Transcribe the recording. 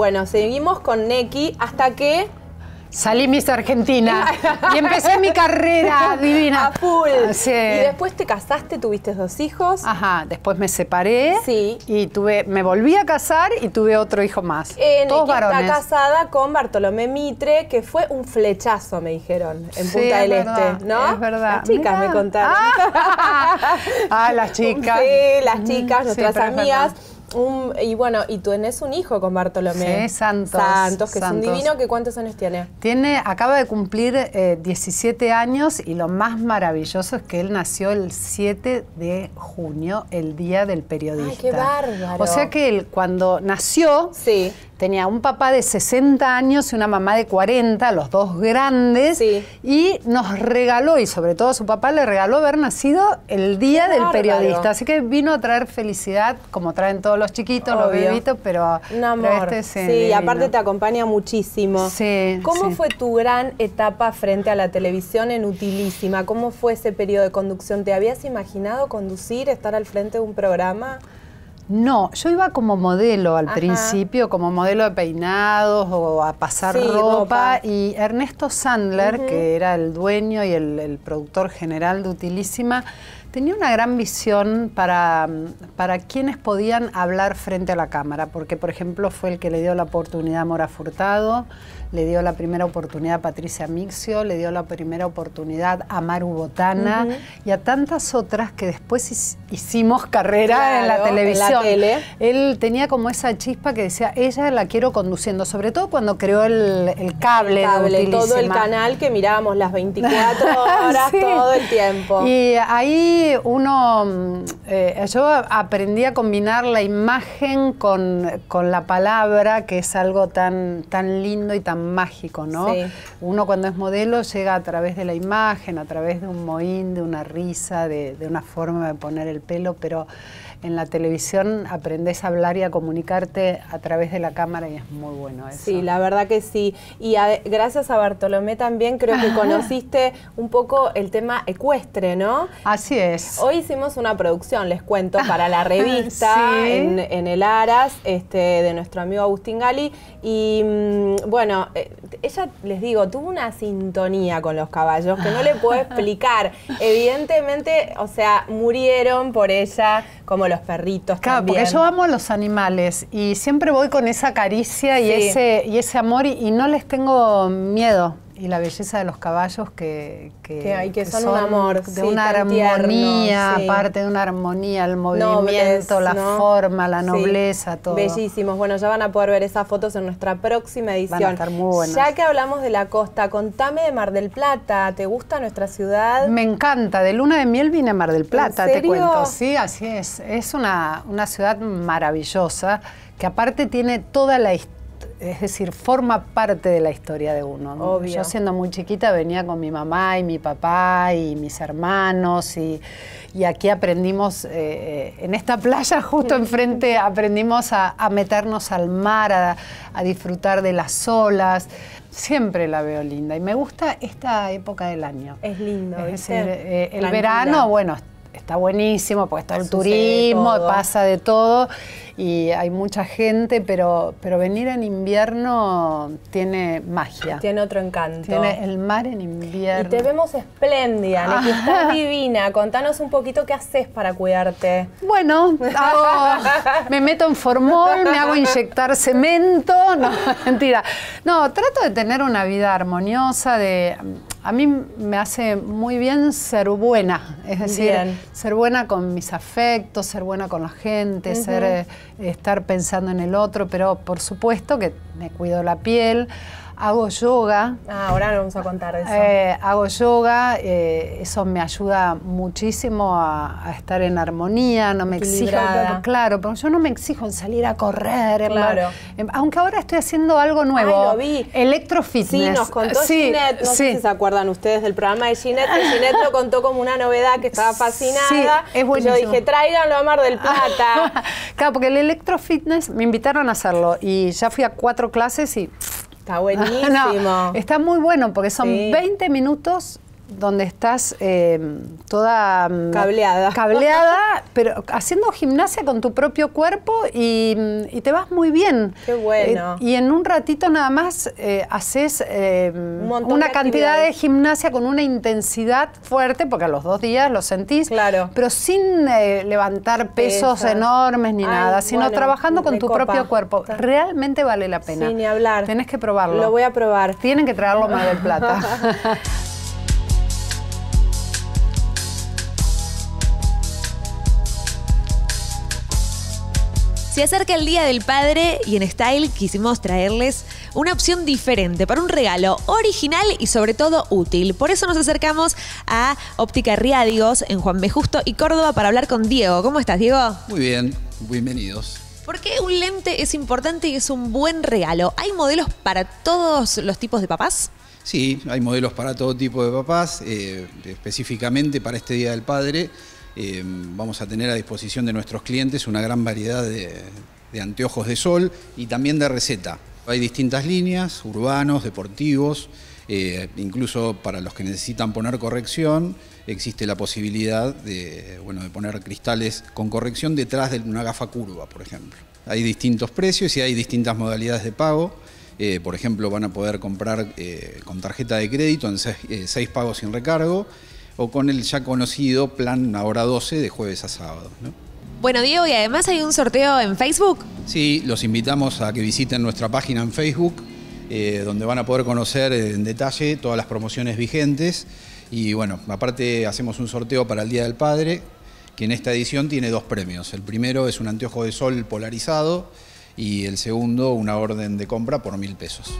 Bueno, seguimos con Neki hasta que Salí Miss Argentina y empecé mi carrera divina. a full. Sí. Y después te casaste, tuviste dos hijos. Ajá, después me separé Sí. y tuve, me volví a casar y tuve otro hijo más. Eh, Todos Neki está varones. casada con Bartolomé Mitre, que fue un flechazo, me dijeron, en Sí, Punta del es verdad, Este, ¿no? Es verdad. Las chicas Mirá. me contaron. Ah, Ah, las chicas. Sí, las chicas, Mm, nuestras sí, amigas. Un- y bueno, y tú tenés un hijo con Bartolomé. Sí, Santos, Santos, que es un divino, que ¿cuántos años tiene? Tiene, acaba de cumplir eh, 17 años y lo más maravilloso es que él nació el 7 de junio, el día del periodista. Ay, qué bárbaro. O sea que él cuando nació Sí. Tenía un papá de 60 años y una mamá de 40, los dos grandes, Sí. y nos regaló, y sobre todo su papá le regaló haber nacido el día Qué del bárbaro. periodista. Así que vino a traer felicidad, como traen todos los chiquitos, los bebitos, pero, Un pero amor. este sí, sí, aparte te acompaña muchísimo. Sí, ¿Cómo sí. fue tu gran etapa frente a la televisión en Utilísima? ¿Cómo fue ese periodo de conducción? ¿Te habías imaginado conducir, estar al frente de un programa? No, yo iba como modelo al Ajá. principio, como modelo de peinados o a pasar Sí, ropa, ropa. y Ernesto Sandler, que era el dueño y el, el productor general de Utilísima, tenía una gran visión para, para quienes podían hablar frente a la cámara, porque por ejemplo fue el que le dio la oportunidad a Mora Furtado, le dio la primera oportunidad a Patricia Mixio, le dio la primera oportunidad a Maru Botana y a tantas otras que después hic- hicimos carrera en la Claro, en la televisión. tele. Él tenía como esa chispa que decía, ella la quiero conduciendo, sobre todo cuando creó el, el cable, de Cable, todo el canal que mirábamos las 24 horas, Sí. todo el tiempo. Y ahí uno, mm, eh, yo aprendí a combinar la imagen con, con la palabra, que es algo tan, tan lindo y tan mágico, ¿no? Sí. Uno cuando es modelo llega a través de la imagen, a través de un mohín, de una risa, de, de una forma de poner el pelo, pero en la televisión aprendes a hablar y a comunicarte a través de la cámara y es muy bueno eso. Sí, la verdad que sí. Y a- gracias a Bartolomé también creo que conociste un poco el tema ecuestre, ¿no? Así es. Hoy hicimos una producción, les cuento, para la revista Sí. en, en el Aras este, de nuestro amigo Agustín Gali. Y mm, bueno, eh, ella, les digo, tuvo una sintonía con los caballos que no le puedo explicar. Evidentemente, o sea, murieron por ella, como los perritos Claro, también. porque yo amo a los animales y siempre voy con esa caricia y, Sí. ese, y ese amor y, y no les tengo miedo. Y la belleza de los caballos que, que, Que hay, que son un amor, de sí, una armonía, sí. aparte de una armonía, el Nobles, movimiento, la ¿no? forma, la Sí. nobleza, todo. Bellísimos. Bueno, ya van a poder ver esas fotos en nuestra próxima edición. Van a estar muy buenas. Ya que hablamos de la costa, contame de Mar del Plata. ¿Te gusta nuestra ciudad? Me encanta, de luna de miel vine a Mar del Plata, te serio? cuento. Sí, así es. Es una, una ciudad maravillosa que aparte tiene toda la historia. Es decir, forma parte de la historia de uno. ¿no? Obvio. Yo siendo muy chiquita venía con mi mamá y mi papá y mis hermanos y, y aquí aprendimos, eh, eh, en esta playa justo enfrente, aprendimos a, a meternos al mar, a, a disfrutar de las olas. Siempre la veo linda y me gusta esta época del año. Es lindo, Es eh, el Tranquila. verano, bueno, está buenísimo, porque está el Sucede turismo, todo. pasa de todo y hay mucha gente, pero, pero venir en invierno tiene magia. Tiene otro encanto. Tiene el mar en y invierno. te vemos espléndida, Ah. estás divina. Contanos un poquito qué haces para cuidarte. Bueno, hago- me meto en formol, me hago inyectar cemento, no, mentira. No, trato de tener una vida armoniosa, de a mí me hace muy bien ser buena, es decir, Bien. ser buena con mis afectos, ser buena con la gente, ser eh, estar pensando en el otro, pero por supuesto que me cuido la piel, hago yoga. Ah, ahora vamos a contar eso. Eh, hago yoga, eh, eso me ayuda muchísimo a, a estar en armonía, no me exijo, claro, pero yo no me exijo en salir a correr, Claro. en- aunque ahora estoy haciendo algo nuevo, Ay, lo vi. electrofitness. Sí, nos contó Sí, Ginette, no sé si se acuerdan ustedes del programa de Ginette, que Ginette lo contó como una novedad que estaba fascinada. Sí, es Y buenísimo. yo dije, tráiganlo a Mar del Plata. claro, porque el electrofitness me invitaron a hacerlo y ya fui a cuatro clases y Está buenísimo. No, está muy bueno porque son Sí. 20 minutos donde estás eh, toda mm, cableada. cableada, pero haciendo gimnasia con tu propio cuerpo y, mm, y te vas muy bien. Qué bueno. Eh, y en un ratito nada más eh, haces montón una de cantidad de gimnasia con una intensidad fuerte, porque a los dos días lo sentís, Claro. pero sin levantar pesos enormes ni Ay, nada, sino bueno, trabajando con tu copa. propio cuerpo. Realmente vale la pena. Sí, ni hablar. Tenés que probarlo. Lo voy a probar. Tienen que traerlo Mar del Plata. Se acerca el Día del Padre y en Style quisimos traerles una opción diferente para un regalo original y sobre todo útil. Por eso nos acercamos a Óptica Riadigos en Juan B. Justo y Córdoba para hablar con Diego. ¿Cómo estás, Diego? Muy bien, bienvenidos. ¿Por qué un lente es importante y es un buen regalo? ¿Hay modelos para todos los tipos de papás? Sí, hay modelos para todo tipo de papás, eh, específicamente para este Día del Padre. Eh, vamos a tener a disposición de nuestros clientes una gran variedad de, anteojos de sol y también de receta. Hay distintas líneas, urbanos, deportivos, eh, incluso para los que necesitan poner corrección, existe la posibilidad de, bueno, de poner cristales con corrección detrás de una gafa curva, por ejemplo. Hay distintos precios y hay distintas modalidades de pago. Eh, por ejemplo, van a poder comprar con tarjeta de crédito en seis pagos sin recargo o con el ya conocido plan ahora 12 de jueves a sábado. ¿no? Bueno, Diego, y además hay un sorteo en Facebook. Sí, los invitamos a que visiten nuestra página en Facebook, eh, donde van a poder conocer en detalle todas las promociones vigentes. Y bueno, aparte hacemos un sorteo para el Día del Padre, que en esta edición tiene dos premios. El primero es un anteojo de sol polarizado y el segundo una orden de compra por mil pesos.